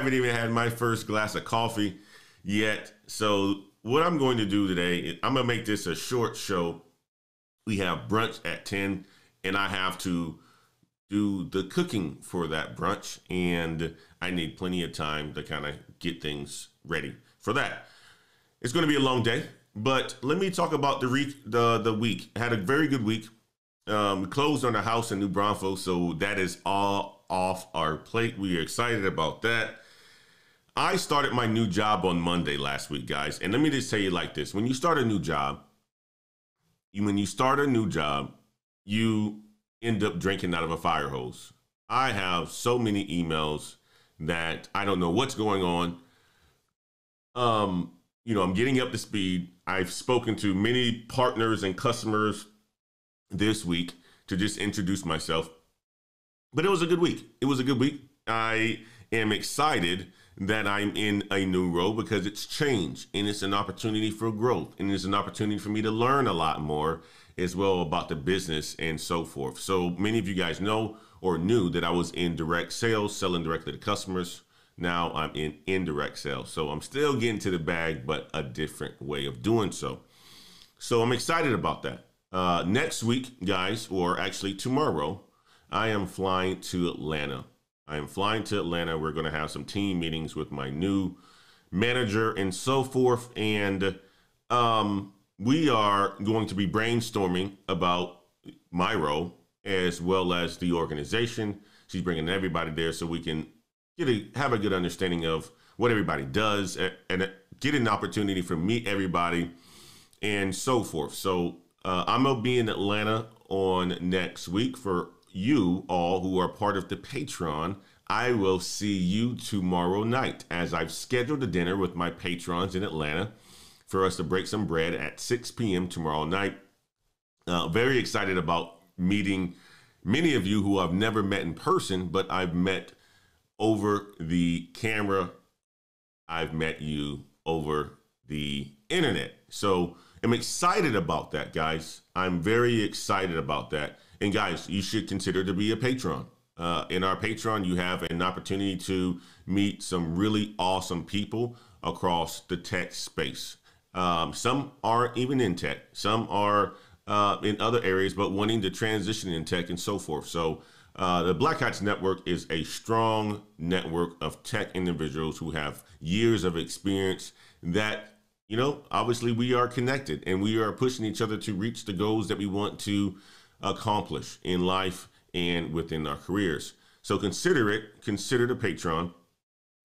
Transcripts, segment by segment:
haven't even had my first glass of coffee yet. So, what I'm going to do today I'm going to make this a short show. We have brunch at 10, and I have to do the cooking for that brunch, and I need plenty of time to kind of get things ready for that. It's going to be a long day, but let me talk about the re- the the week. I had a very good week. Um, we closed on a house in New Braunfels, so that is all off our plate. We are excited about that. I started my new job on Monday last week, guys, and let me just tell you like this: when you start a new job, you when you start a new job, you end up drinking out of a fire hose. I have so many emails that I don't know what's going on. Um, you know, I'm getting up to speed. I've spoken to many partners and customers this week to just introduce myself. But it was a good week. It was a good week. I am excited that I'm in a new role because it's change and it's an opportunity for growth and it's an opportunity for me to learn a lot more as well about the business and so forth. So many of you guys know or knew that I was in direct sales, selling directly to customers. Now I'm in indirect sales. So I'm still getting to the bag, but a different way of doing so. So I'm excited about that. Uh, next week, guys, or actually tomorrow, I am flying to Atlanta. I am flying to Atlanta. We're going to have some team meetings with my new manager and so forth. And um, we are going to be brainstorming about my role as well as the organization. She's bringing everybody there so we can get a, have a good understanding of what everybody does and, get an opportunity for meet everybody and so forth. So uh, I'm gonna be in Atlanta on next week for you all who are part of the Patreon. I will see you tomorrow night as I've scheduled a dinner with my patrons in Atlanta for us to break some bread at 6 p.m. tomorrow night. Uh, very excited about meeting many of you who I've never met in person, but I've met over the camera. I've met you over the internet. So I'm excited about that, guys. I'm very excited about that. And guys, you should consider to be a patron. Uh, in our Patreon, you have an opportunity to meet some really awesome people across the tech space. Um, some aren't even in tech. Some are uh, in other areas, but wanting to transition in tech and so forth. So uh, the Black Heights Network is a strong network of tech individuals who have years of experience that, you know, obviously we are connected and we are pushing each other to reach the goals that we want to accomplish in life and within our careers. So consider it, consider the Patreon.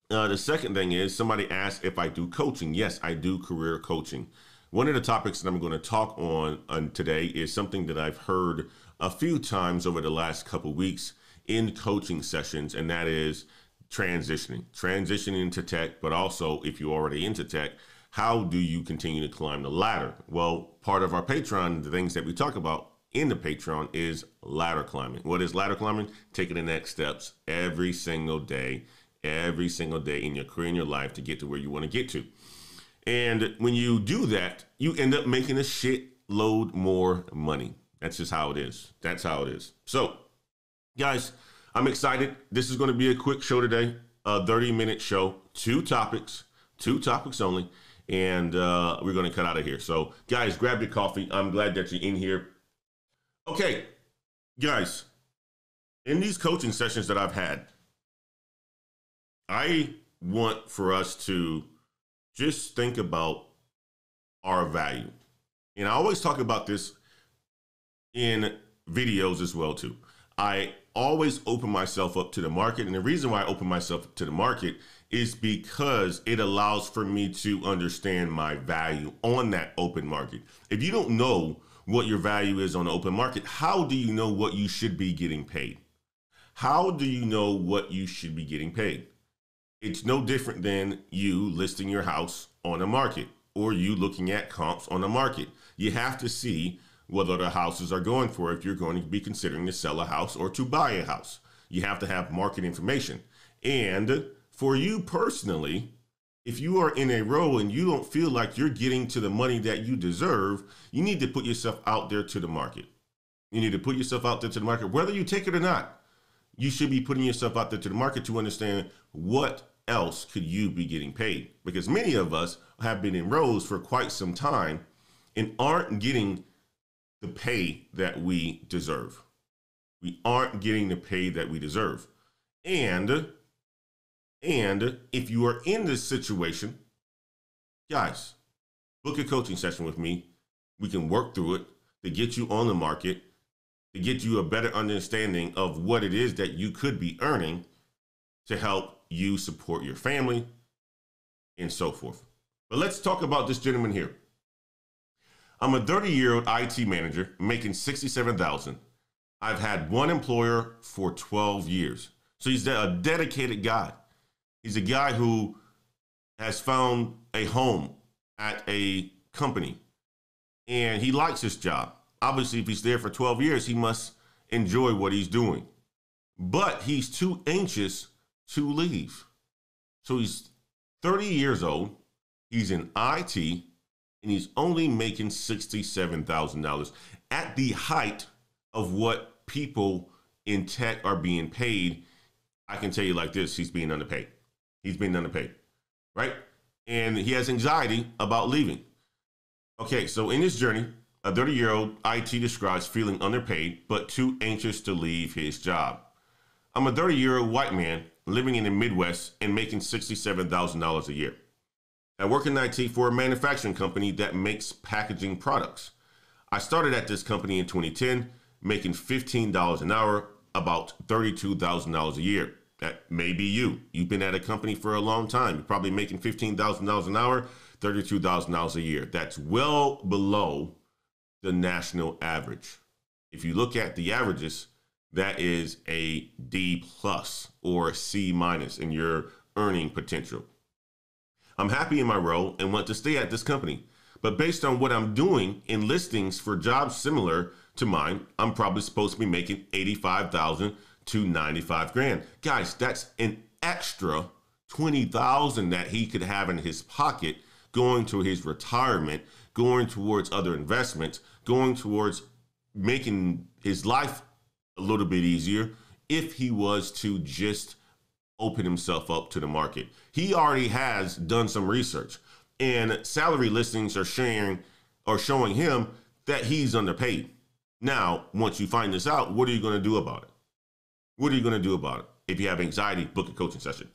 Uh, the second thing is somebody asked if I do coaching. Yes, I do career coaching. One of the topics that I'm going to talk on, on today is something that I've heard a few times over the last couple weeks in coaching sessions, and that is transitioning, transitioning into tech, but also if you're already into tech, how do you continue to climb the ladder? Well, part of our Patreon, the things that we talk about in the Patreon is ladder climbing. What is ladder climbing? Taking the next steps every single day, every single day in your career, in your life to get to where you want to get to. And when you do that, you end up making a shit load more money. That's just how it is. That's how it is. So, guys, I'm excited. This is going to be a quick show today, a 30 minute show, two topics, two topics only. And uh, we're going to cut out of here. So, guys, grab your coffee. I'm glad that you're in here. Okay, guys, in these coaching sessions that I've had, I want for us to just think about our value. And I always talk about this in videos as well too. I always open myself up to the market and the reason why I open myself to the market is because it allows for me to understand my value on that open market. If you don't know what your value is on the open market, how do you know what you should be getting paid? How do you know what you should be getting paid? It's no different than you listing your house on a market or you looking at comps on a market. You have to see whether the houses are going for if you're going to be considering to sell a house or to buy a house. You have to have market information. And for you personally, if you are in a role and you don't feel like you're getting to the money that you deserve, you need to put yourself out there to the market. You need to put yourself out there to the market, whether you take it or not. You should be putting yourself out there to the market to understand what else could you be getting paid? Because many of us have been in roles for quite some time and aren't getting the pay that we deserve. We aren't getting the pay that we deserve. And and if you are in this situation, guys, book a coaching session with me. We can work through it to get you on the market, to get you a better understanding of what it is that you could be earning to help you support your family and so forth. But let's talk about this gentleman here. I'm a 30 year old IT manager making 67,000. I've had one employer for 12 years. So he's a dedicated guy. He's a guy who has found a home at a company and he likes his job. Obviously, if he's there for 12 years, he must enjoy what he's doing. But he's too anxious to leave. So he's 30 years old, he's in IT, and he's only making $67,000 at the height of what people in tech are being paid. I can tell you like this he's being underpaid. He's being underpaid, right? And he has anxiety about leaving. Okay, so in his journey, a 30 year old IT describes feeling underpaid but too anxious to leave his job. I'm a 30 year old white man living in the Midwest and making $67,000 a year. I work in IT for a manufacturing company that makes packaging products. I started at this company in 2010, making $15 an hour, about $32,000 a year. That may be you. You've been at a company for a long time. You're probably making $15,000 an hour, $32,000 a year. That's well below the national average. If you look at the averages, that is a D plus or C minus in your earning potential. I'm happy in my role and want to stay at this company. But based on what I'm doing in listings for jobs similar to mine, I'm probably supposed to be making 85,000 to 95 grand. Guys, that's an extra 20,000 that he could have in his pocket going to his retirement, going towards other investments, going towards making his life a little bit easier if he was to just open himself up to the market. He already has done some research and salary listings are sharing or showing him that he's underpaid. Now, once you find this out, what are you going to do about it? What are you going to do about it? If you have anxiety, book a coaching session.